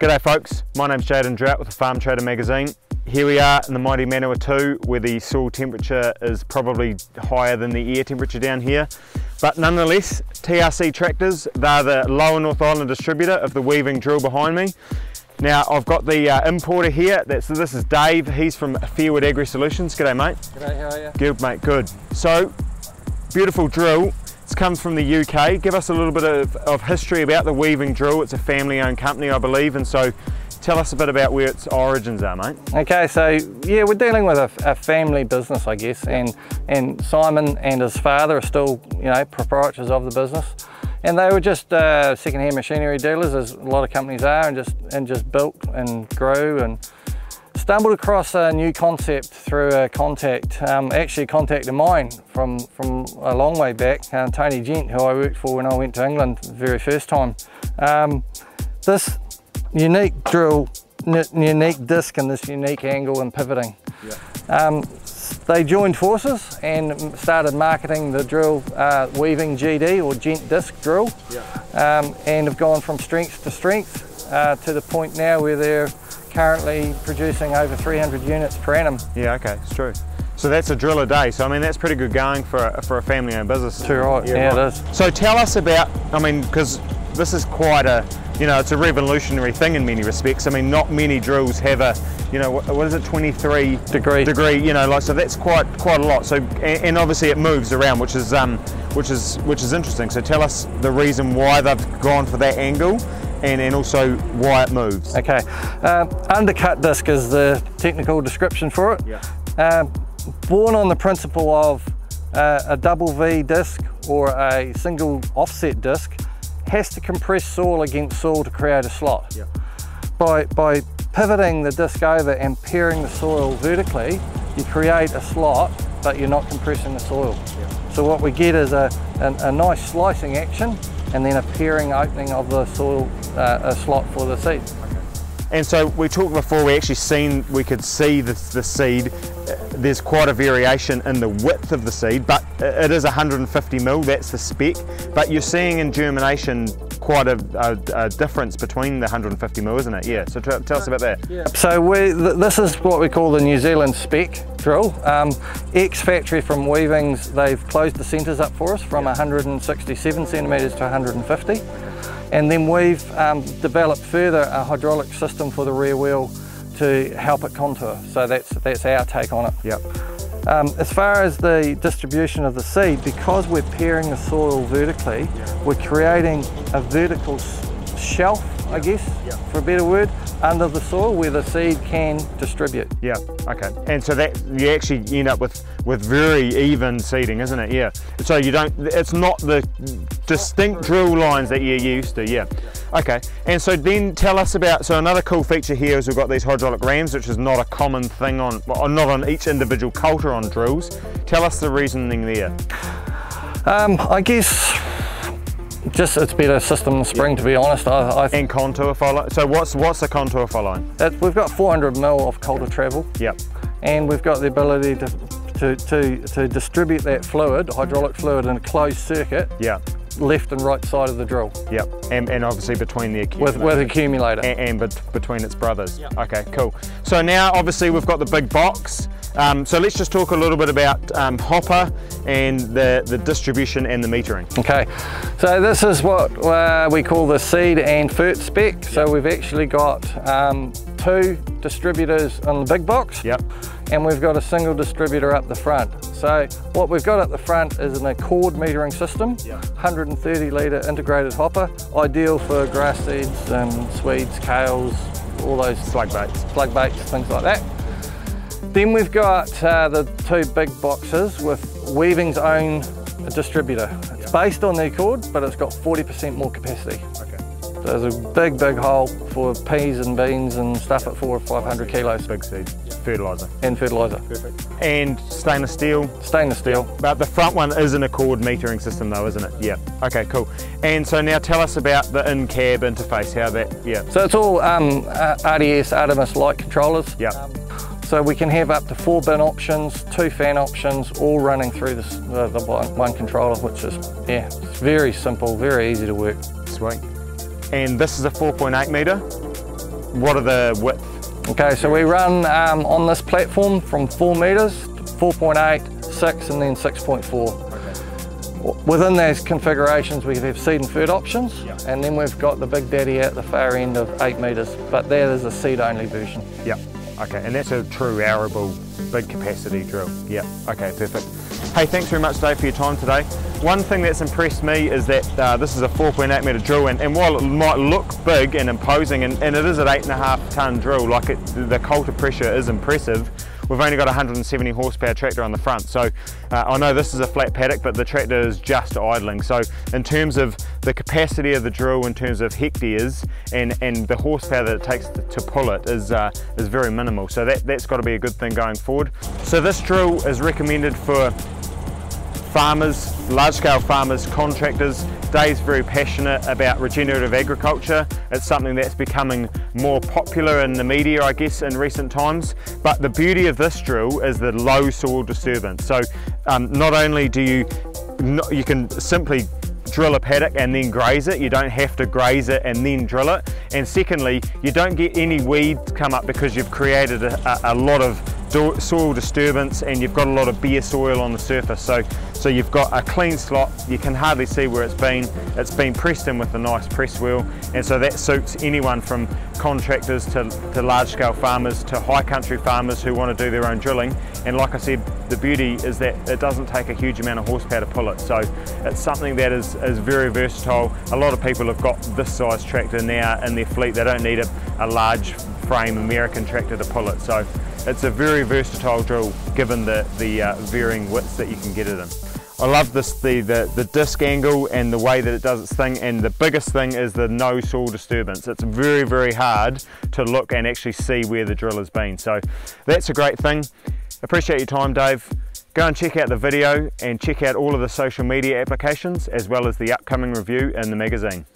G'day folks, my name's Jaden Drought with the Farm Trader magazine. Here we are in the mighty Manawatu where the soil temperature is probably higher than the air temperature down here. But nonetheless, TRC Tractors, they're the Lower North Island distributor of the weaving drill behind me. Now I've got the uh, importer here, That's, this is Dave, he's from Fairwood Agri Solutions. G'day mate. G'day, how are you? Good mate, good. So, beautiful drill, it's come from the UK. Give us a little bit of, of history about the Weaving Drill. It's a family owned company, I believe, and so tell us a bit about where its origins are, mate. Okay, so yeah, we're dealing with a, a, family business, I guess, and and Simon and his father are still, you know, proprietors of the business, and they were just uh, second-hand machinery dealers, as a lot of companies are, and just and just built and grew and stumbled across a new concept through a contact, um, actually a contact of mine from, from a long way back, uh, Tony Gent, who I worked for when I went to England the very first time. Um, this unique drill, unique disc and this unique angle and pivoting. Yeah. Um, they joined forces and started marketing the drill uh, weaving GD or gent disc drill yeah. um, and have gone from strength to strength uh, to the point now where they're currently producing over 300 units per annum. Yeah, okay, it's true. So that's a drill a day. So I mean, that's pretty good going for a, for a family-owned business. Too right. Yeah, yeah right. it is. So tell us about. I mean, because this is quite a, you know, it's a revolutionary thing in many respects. I mean, not many drills have a, you know, what, what is it, 23 degree degree, you know, like so that's quite quite a lot. So and, and obviously it moves around, which is um, which is which is interesting. So tell us the reason why they've gone for that angle and, and also why it moves. Okay, uh, undercut disc is the technical description for it. Yeah. Uh, born on the principle of uh, a double V disc or a single offset disc has to compress soil against soil to create a slot. Yeah. By, by pivoting the disc over and paring the soil vertically, you create a slot, but you're not compressing the soil. Yeah. So what we get is a, a, a nice slicing action and then a paring opening of the soil uh, a slot for the seed. And so we talked before, we actually seen, we could see the, the seed. Uh, there's quite a variation in the width of the seed, but it is 150 mil, that's the spec. But you're seeing in germination quite a, a, a difference between the 150 mil, isn't it? Yeah, so tell us about that. Yeah. So we, this is what we call the New Zealand spec drill. Um, ex-factory from Weavings, they've closed the centres up for us from 167 centimetres to 150. And then we've um, developed further a hydraulic system for the rear wheel to help it contour. So that's, that's our take on it. Yep. Um, as far as the distribution of the seed, because we're paring the soil vertically, we're creating a vertical shelf, I guess, for a better word, under the soil where the seed can distribute. Yeah, okay. And so that you actually end up with, with very even seeding, isn't it? Yeah. So you don't, it's not the distinct drill lines that you're used to, yeah. Okay, and so then tell us about, so another cool feature here is we've got these hydraulic rams, which is not a common thing on, well, not on each individual coulter on drills. Tell us the reasoning there. Um, I guess just it's better system spring to be honest. I, I and contour follow. So what's what's the contour following? It, we've got 400 mil of coulter travel. Yep. And we've got the ability to to, to, to distribute that fluid, hydraulic fluid in a closed circuit. Yeah left and right side of the drill. Yep, and, and obviously between the accumulator. With, with accumulator. And, and bet between its brothers. Yep. Okay, cool. So now obviously we've got the big box. Um, so let's just talk a little bit about um, hopper and the, the distribution and the metering. Okay, so this is what uh, we call the seed and fert spec. So we've actually got um, two distributors on the big box. Yep. And we've got a single distributor up the front. So what we've got at the front is an Accord metering system, yep. 130 litre integrated hopper, ideal for grass seeds and Swedes, kales, all those plug baits, slug baits, things like that. Then we've got uh, the two big boxes with Weaving's own distributor. It's yep. based on the Accord, but it's got 40% more capacity. Okay. So there's a big, big hole for peas and beans and stuff at four or 500 kilos. Big seed, fertiliser. And fertiliser. Perfect. And stainless steel? Stainless steel. But the front one is an Accord metering system though, isn't it? Yeah. Okay, cool. And so now tell us about the in-cab interface, how that, yeah. So it's all um, RDS Artemis light controllers. Yeah. Um, so we can have up to four bin options, two fan options, all running through this, the, the one controller, which is, yeah, it's very simple, very easy to work. Sweet. And this is a 4.8 metre? what are the width? Okay, so we run um, on this platform from 4 metres, 4.8, 6 and then 6.4. Within those configurations we have seed and FERT options and then we've got the Big Daddy at the far end of 8 metres but that is a seed only version. Yep, okay, and that's a true arable big capacity drill. Yeah, okay, perfect. Hey, thanks very much Dave for your time today. One thing that's impressed me is that uh, this is a 4.8 metre drill and, and, while it might look big and imposing and, and it is an 8.5 tonne drill, like it, the coulter pressure is impressive, We've only got 170 horsepower tractor on the front. So uh, I know this is a flat paddock, but the tractor is just idling. So in terms of the capacity of the drill, in terms of hectares and, and the horsepower that it takes to pull it is, uh, is very minimal. So that, that's got to be a good thing going forward. So this drill is recommended for farmers, large scale farmers, contractors. Dave's very passionate about regenerative agriculture. It's something that's becoming more popular in the media, I guess, in recent times. But the beauty of this drill is the low soil disturbance. So um, not only do you, you can simply drill a paddock and then graze it. You don't have to graze it and then drill it. And secondly, you don't get any weeds come up because you've created a, a, a lot of soil disturbance and you've got a lot of bare soil on the surface. So, so you've got a clean slot, you can hardly see where it's been. It's been pressed in with a nice press wheel and so that suits anyone from contractors to, to large scale farmers to high country farmers who want to do their own drilling. And like I said, the beauty is that it doesn't take a huge amount of horsepower to pull it. So it's something that is, is very versatile. A lot of people have got this size tractor now in their fleet. They don't need a, a large frame American tractor to pull it. So it's a very versatile drill given the, the uh, varying widths that you can get it in. I love this the, the, the disc angle and the way that it does its thing and the biggest thing is the no soil disturbance. It's very very hard to look and actually see where the drill has been so that's a great thing. Appreciate your time Dave. Go and check out the video and check out all of the social media applications as well as the upcoming review in the magazine.